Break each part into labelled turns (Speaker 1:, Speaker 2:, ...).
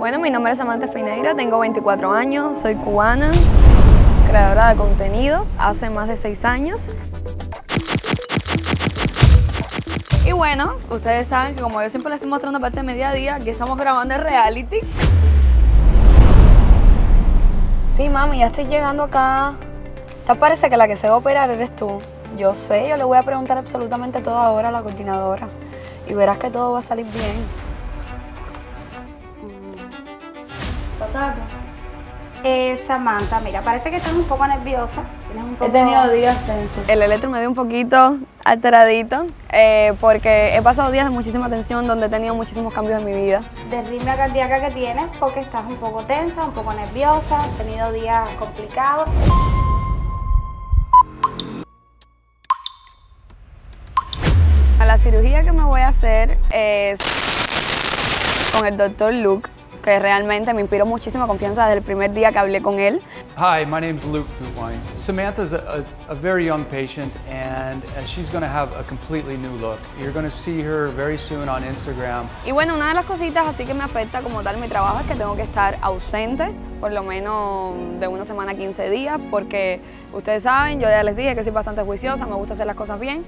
Speaker 1: Bueno, mi nombre es Samantha Fineira, tengo 24 años, soy cubana, creadora de contenido hace más de 6 años. Y bueno, ustedes saben que como yo siempre les estoy mostrando parte de mi día, aquí estamos grabando el reality. Sí, mami, ya estoy llegando acá. ¿Te parece que la que se va a operar eres tú? Yo sé, yo le voy a preguntar absolutamente todo ahora a la coordinadora. Y verás que todo va a salir bien. ¿Pasa algo?
Speaker 2: Eh, Samantha, mira, parece que estás un poco nerviosa. Tienes un poco...
Speaker 1: He tenido días tensos. El electro me dio un poquito alteradito eh, porque he pasado días de muchísima tensión donde he tenido muchísimos cambios en mi vida.
Speaker 2: De ritmo cardíaca que tienes porque estás un poco tensa, un poco nerviosa, has tenido días complicados.
Speaker 1: La cirugía que me voy a hacer es con el doctor Luke que realmente me inspiró muchísima confianza desde el primer día que hablé con él.
Speaker 3: Hi, my name is Luke Gutwein. Samantha's a, a, a very young patient and she's going to have a completely new look. You're going to see her very soon on Instagram.
Speaker 1: Y bueno, una de las cositas así que me afecta como tal mi trabajo es que tengo que estar ausente por lo menos de una semana a 15 días porque ustedes saben, yo ya les dije que soy bastante juiciosa, me gusta hacer las cosas bien,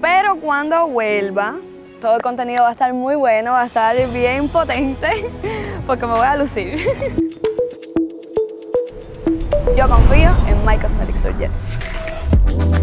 Speaker 1: pero cuando vuelva todo el contenido va a estar muy bueno, va a estar bien potente, porque me voy a lucir. Yo confío en My Cosmetic Surgery.